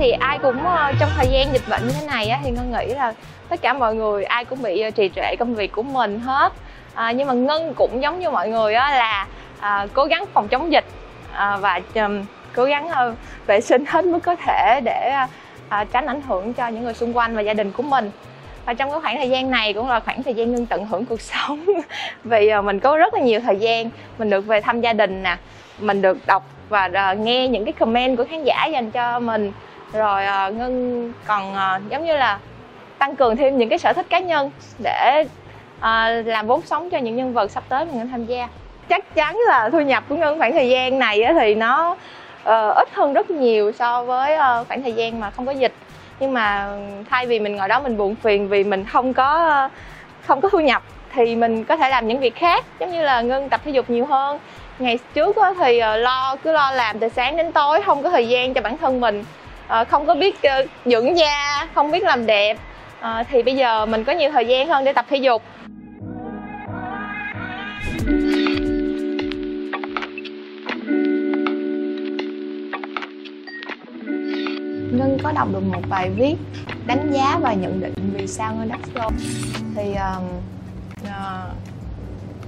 thì ai cũng ờ, trong thời gian dịch bệnh như thế này á, thì ngân nghĩ là tất cả mọi người ai cũng bị ờ, trì trệ công việc của mình hết. À, nhưng mà ngân cũng giống như mọi người á, là à, cố gắng phòng chống dịch à, và um, cố gắng uh, vệ sinh hết mức có thể để uh, tránh ảnh hưởng cho những người xung quanh và gia đình của mình. Và trong cái khoảng thời gian này cũng là khoảng thời gian ngân tận hưởng cuộc sống vì uh, mình có rất là nhiều thời gian mình được về thăm gia đình nè mình được đọc và uh, nghe những cái comment của khán giả dành cho mình rồi uh, ngân còn uh, giống như là tăng cường thêm những cái sở thích cá nhân để uh, làm vốn sống cho những nhân vật sắp tới mà ngân tham gia. Chắc chắn là thu nhập của ngân khoảng thời gian này thì nó uh, ít hơn rất nhiều so với uh, khoảng thời gian mà không có dịch. Nhưng mà thay vì mình ngồi đó mình buồn phiền vì mình không có không có thu nhập thì mình có thể làm những việc khác giống như là ngân tập thể dục nhiều hơn. Ngày trước thì lo cứ lo làm từ sáng đến tối không có thời gian cho bản thân mình. Ờ, không có biết ờ, dưỡng da không biết làm đẹp. Ờ, thì bây giờ mình có nhiều thời gian hơn để tập thể dục. Ngân có đọc được một bài viết đánh giá và nhận định vì sao Ngân đắt show thì uh, uh,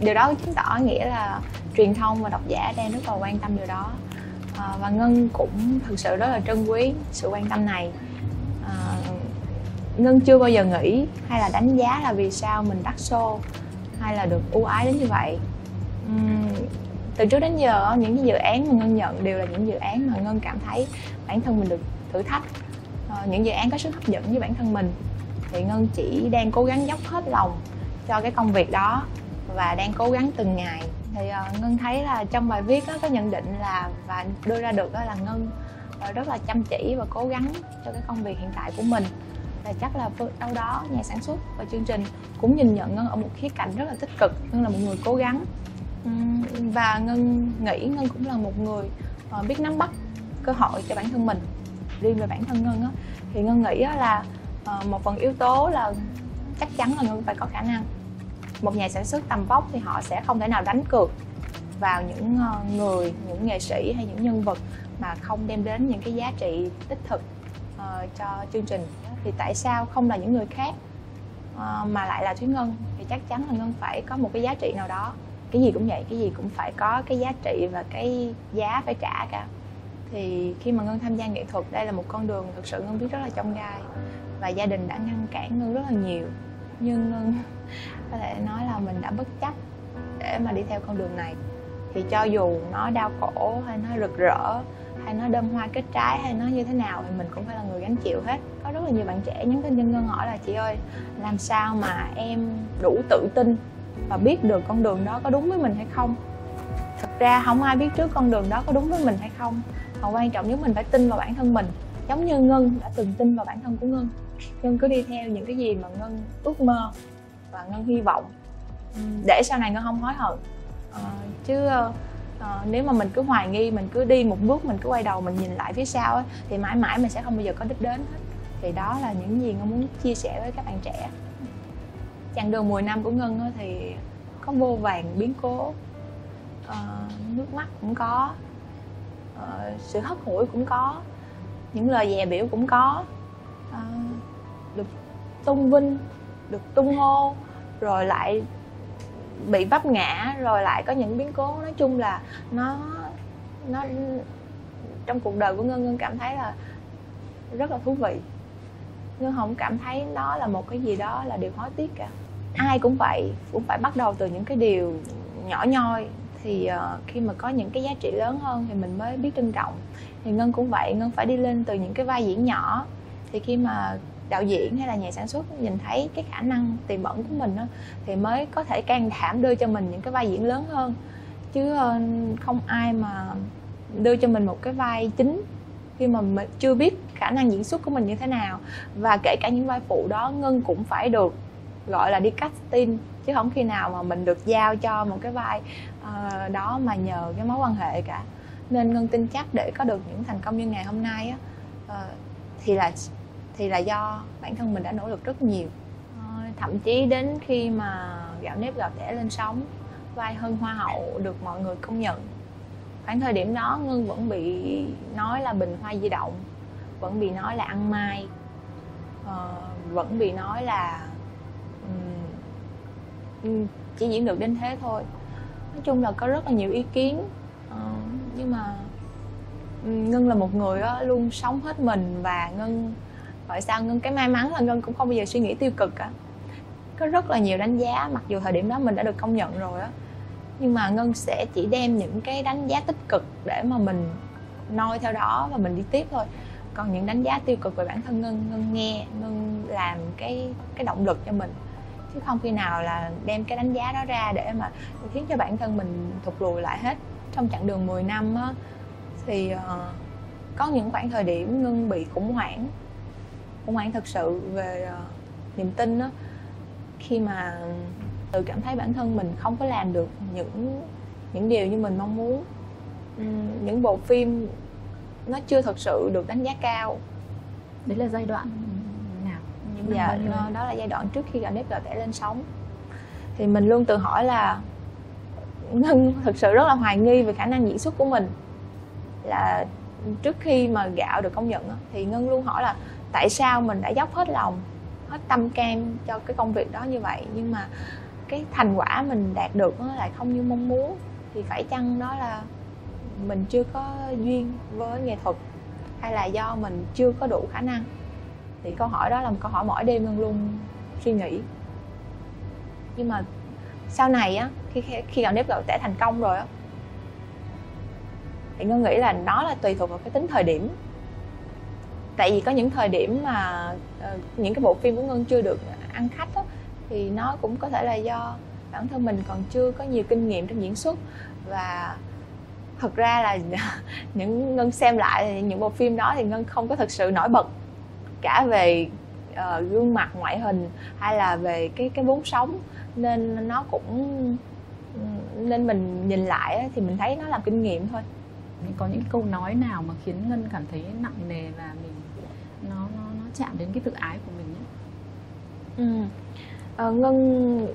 điều đó chứng tỏ nghĩa là truyền thông và độc giả đang rất là quan tâm điều đó à, và Ngân cũng thực sự rất là trân quý sự quan tâm này. À, Ngân chưa bao giờ nghĩ hay là đánh giá là vì sao mình đắt xô hay là được ưu ái đến như vậy. Uhm, từ trước đến giờ những cái dự án mà ngân nhận đều là những dự án mà ngân cảm thấy bản thân mình được thử thách. À, những dự án có sức hấp dẫn với bản thân mình thì ngân chỉ đang cố gắng dốc hết lòng cho cái công việc đó và đang cố gắng từng ngày thì uh, ngân thấy là trong bài viết đó có nhận định là và đưa ra được đó là ngân uh, rất là chăm chỉ và cố gắng cho cái công việc hiện tại của mình. Và chắc là đâu đó nhà sản xuất và chương trình cũng nhìn nhận ngân ở một khía cạnh rất là tích cực ngân là một người cố gắng. Và ngân nghĩ ngân cũng là một người uh, biết nắm bắt cơ hội cho bản thân mình. Riêng về bản thân ngân á thì ngân nghĩ là uh, một phần yếu tố là chắc chắn là ngân phải có khả năng một nhà sản xuất tầm vóc thì họ sẽ không thể nào đánh cược vào những ờ, người những nghệ sĩ hay những nhân vật mà không đem đến những cái giá trị đích thực uh, cho chương trình. Thì tại sao không là những người khác uh, mà lại là thúy ngân? Thì chắc chắn là ngân phải có một cái giá trị nào đó. Cái gì cũng vậy cái gì cũng phải có cái giá trị và cái giá phải trả cả. Thì khi mà ngân tham gia nghệ thuật đây là một con đường thực sự ngân biết rất là trong gai và gia đình đã ngăn cản ngân rất là nhiều. Nhưng ngân có thể nói là mình đã bất chấp để mà đi theo con đường này. Thì cho dù nó đau khổ, hay nó rực rỡ, hay nó đơm hoa kết trái, hay nó như thế nào thì mình cũng phải là người gánh chịu hết. Có rất là nhiều bạn trẻ nhắn tin cho ngân hỏi là, chị ơi, làm sao mà em đủ tự tin và biết được con đường đó có đúng với mình hay không? Thực ra không ai biết trước con đường đó có đúng với mình hay không. Mà quan trọng nhất mình phải tin vào bản thân mình, giống như ngân đã từng tin vào bản thân của ngân. Ngân cứ đi theo những cái gì mà ngân ước mơ và ngân hy vọng. Để sau này ngân không hối hận. À, chứ à, nếu mà mình cứ hoài nghi mình cứ đi một bước mình cứ quay đầu mình nhìn lại phía sau ấy, thì mãi mãi mình sẽ không bao giờ có đích đến hết. Thì đó là những gì ngân muốn chia sẻ với các bạn trẻ. Chặng đường 10 năm của ngân ấy, thì có vô vàng biến cố. Uh, nước mắt cũng có. Uh, sự hất hủi cũng có. Những lời dè biểu cũng có. Uh, được tung vinh được tung hô rồi lại bị vấp ngã rồi lại có những biến cố. Nói chung là nó nó trong cuộc đời của ngân ngân cảm thấy là rất là thú vị. Ngân không cảm thấy đó là một cái gì đó là điều hối tiếc cả. Ai cũng vậy cũng phải bắt đầu từ những cái điều nhỏ nhoi. Thì uh, khi mà có những cái giá trị lớn hơn thì mình mới biết trân trọng. Thì ngân cũng vậy ngân phải đi lên từ những cái vai diễn nhỏ. Thì khi mà đạo diễn hay là nhà sản xuất nhìn thấy cái khả năng tiềm ẩn của mình đó, thì mới có thể can đảm đưa cho mình những cái vai diễn lớn hơn. Chứ ờ, không ai mà đưa cho mình một cái vai chính khi mà mình chưa biết khả năng diễn xuất của mình như thế nào. Và kể cả những vai phụ đó ngân cũng phải được gọi là đi casting. Chứ không khi nào mà mình được giao cho một cái vai uh, đó mà nhờ cái mối quan hệ cả. Nên ngân tin chắc để có được những thành công như ngày hôm nay á uh, thì là thì là do bản thân mình đã nỗ lực rất nhiều. Ờ, thậm chí đến khi mà gạo nếp gạo tẻ lên sóng vai hơn hoa hậu được mọi người công nhận. Khoảng thời điểm đó ngân vẫn bị nói là bình hoa di động vẫn bị nói là ăn mai uh, vẫn bị nói là um, chỉ diễn được đến thế thôi. Nói chung là có rất là nhiều ý kiến uh, nhưng mà ngân là một người đó, luôn sống hết mình và ngân tại sao ngân cái may mắn là ngân cũng không bao giờ suy nghĩ tiêu cực cả có rất là nhiều đánh giá mặc dù thời điểm đó mình đã được công nhận rồi á. Nhưng mà ngân sẽ chỉ đem những cái đánh giá tích cực để mà mình noi theo đó và mình đi tiếp thôi. Còn những đánh giá tiêu cực về bản thân ngân ngân nghe ngân làm cái cái động lực cho mình. Chứ không khi nào là đem cái đánh giá đó ra để mà khiến cho bản thân mình thụt lùi lại hết. Trong chặng đường 10 năm á thì uh, có những khoảng thời điểm ngân bị khủng hoảng khủng hoảng thật sự về uh, niềm tin á. Khi mà tự cảm thấy bản thân mình không có làm được những những điều như mình mong muốn những bộ phim nó chưa thật sự được đánh giá cao. Đấy là giai đoạn nào? Những dạ đó, đó là giai đoạn trước khi gà nếp gà tẻ lên sóng. Thì mình luôn tự hỏi là ngân thực sự rất là hoài nghi về khả năng diễn xuất của mình. Là trước khi mà gạo được công nhận thì ngân luôn hỏi là tại sao mình đã dốc hết lòng, hết tâm can cho cái công việc đó như vậy? Nhưng mà cái thành quả mình đạt được nó lại không như mong muốn. Thì phải chăng đó là mình chưa có duyên với nghệ thuật? Hay là do mình chưa có đủ khả năng? Thì câu hỏi đó là một câu hỏi mỗi đêm luôn luôn suy nghĩ. Nhưng mà sau này á, khi khi gạo nếp gạo tẻ thành công rồi á, thì ngân nghĩ là nó là tùy thuộc vào cái tính thời điểm tại vì có những thời điểm mà uh, những cái bộ phim của ngân chưa được ăn khách đó, thì nó cũng có thể là do bản thân mình còn chưa có nhiều kinh nghiệm trong diễn xuất. Và thật ra là những ngân xem lại những bộ phim đó thì ngân không có thực sự nổi bật cả về uh, gương mặt ngoại hình hay là về cái cái vốn sống. Nên nó cũng nên mình nhìn lại thì mình thấy nó là kinh nghiệm thôi. Có những câu nói nào mà khiến ngân cảm thấy nặng nề và mình chạm đến cái tự ái của mình ấy? Ừ. À, ngân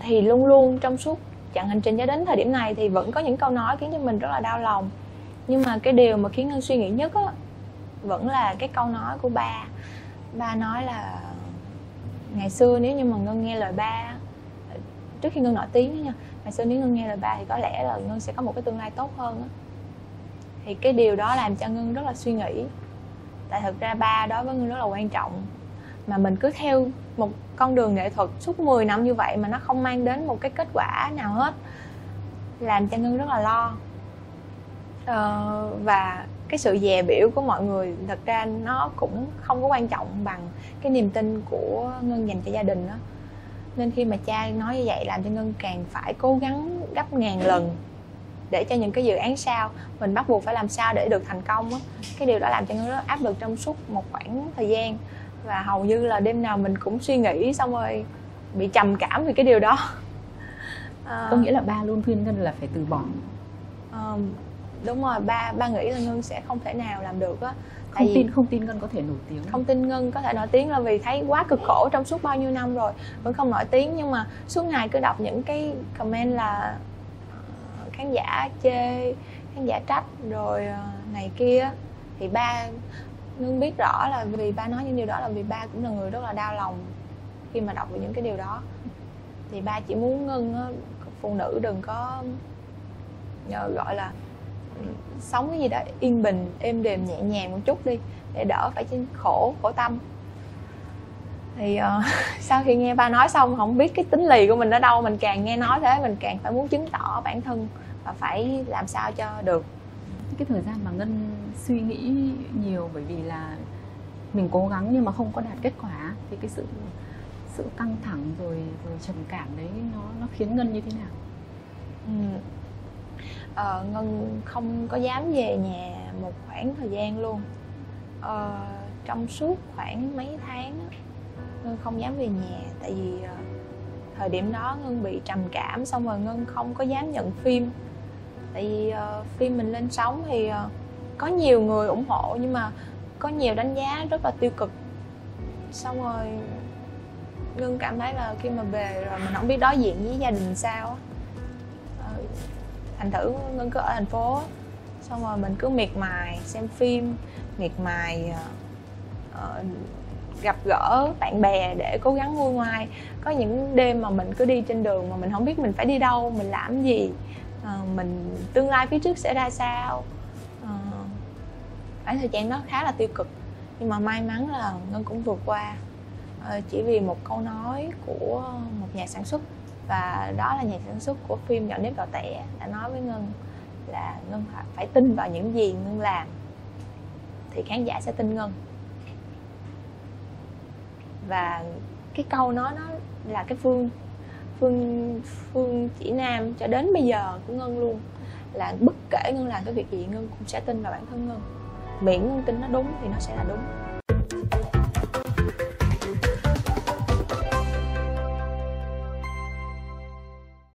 thì luôn luôn trong suốt chặng hành trình cho đến thời điểm này thì vẫn có những câu nói khiến cho mình rất là đau lòng nhưng mà cái điều mà khiến ngân suy nghĩ nhất á vẫn là cái câu nói của ba ba nói là ngày xưa nếu như mà ngân nghe lời ba trước khi ngân nổi tiếng nha ngày xưa nếu ngân nghe lời ba thì có lẽ là ngân sẽ có một cái tương lai tốt hơn á thì cái điều đó làm cho ngân rất là suy nghĩ tại thực ra ba đối với ngân rất là quan trọng. Mà mình cứ theo một con đường nghệ thuật suốt 10 năm như vậy mà nó không mang đến một cái kết quả nào hết làm cho ngân rất là lo. Ờ, và cái sự dè biểu của mọi người thật ra nó cũng không có quan trọng bằng cái niềm tin của ngân dành cho gia đình đó. Nên khi mà cha nói như vậy làm cho ngân càng phải cố gắng gấp ngàn lần để cho những cái dự án sau. Mình bắt buộc phải làm sao để được thành công á. Cái điều đó làm cho ngân rất áp lực trong suốt một khoảng thời gian. Và hầu như là đêm nào mình cũng suy nghĩ xong rồi bị trầm cảm vì cái điều đó. À, có nghĩa là ba luôn khuyên ngân là phải từ bỏ. À, đúng rồi ba ba nghĩ là ngân sẽ không thể nào làm được á. Không tin không tin ngân có thể nổi tiếng. Không tin ngân có thể nổi tiếng là vì thấy quá cực khổ trong suốt bao nhiêu năm rồi. Vẫn không nổi tiếng nhưng mà suốt ngày cứ đọc những cái comment là khán giả chê khán giả trách rồi ờ, này kia. Thì ba nương biết rõ là vì ba nói những điều đó là vì ba cũng là người rất là đau lòng khi mà đọc về những cái điều đó. Thì ba chỉ muốn ngưng phụ nữ đừng có nhờ gọi là ừ, sống cái gì đó yên bình êm đềm nhẹ nhàng một chút đi để đỡ phải khổ khổ tâm. Thì uh, sau khi nghe ba nói xong không biết cái tính lì của mình ở đâu mình càng nghe nói thế mình càng phải muốn chứng tỏ bản thân và phải làm sao cho được. Cái thời gian mà ngân suy nghĩ nhiều bởi vì là mình cố gắng nhưng mà không có đạt kết quả thì cái sự sự căng thẳng rồi rồi trầm cảm đấy nó nó khiến ngân như thế nào? Ừ. ờ, ngân không có dám về nhà một khoảng thời gian luôn. Ờ, trong suốt khoảng mấy tháng ngân không dám về nhà. Tại vì uh, thời điểm đó ngân bị trầm cảm xong rồi ngân không có dám nhận phim tại vì uh, phim mình lên sóng thì uh, có nhiều người ủng hộ nhưng mà có nhiều đánh giá rất là tiêu cực. Xong rồi ngân cảm thấy là khi mà về rồi mình không biết đối diện với gia đình sao uh, thành thử ngân cứ ở thành phố xong rồi mình cứ miệt mài xem phim miệt mài uh, gặp gỡ bạn bè để cố gắng vui ngoài. có những đêm mà mình cứ đi trên đường mà mình không biết mình phải đi đâu mình làm gì uh, mình tương lai phía trước sẽ ra sao? Uh, khoảng thời gian đó khá là tiêu cực nhưng mà may mắn là ngân cũng vượt qua. Uh, chỉ vì một câu nói của một nhà sản xuất và đó là nhà sản xuất của phim dọn nếp vào tẻ đã nói với ngân là ngân phải tin vào những gì ngân làm. Thì khán giả sẽ tin ngân. Và cái câu nói nó là cái phương phương phương chỉ nam cho đến bây giờ của ngân luôn. Là bất kể ngân làm cái việc gì, ngân cũng sẽ tin vào bản thân ngân. Miễn ngân tin nó đúng thì nó sẽ là đúng.